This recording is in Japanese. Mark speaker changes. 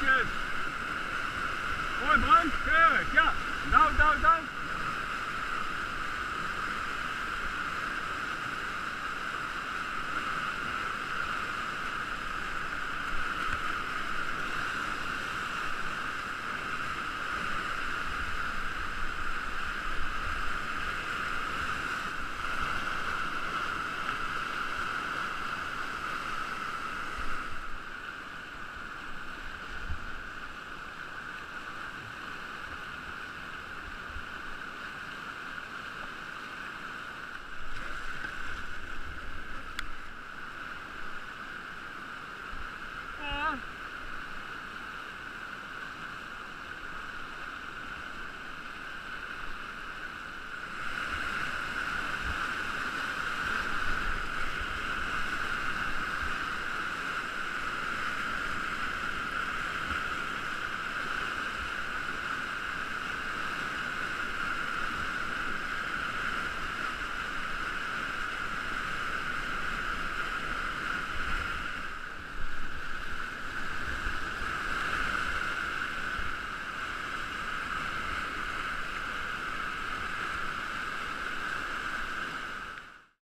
Speaker 1: Netjes. Mooi man, keurig, ja. Nou, nou, nou.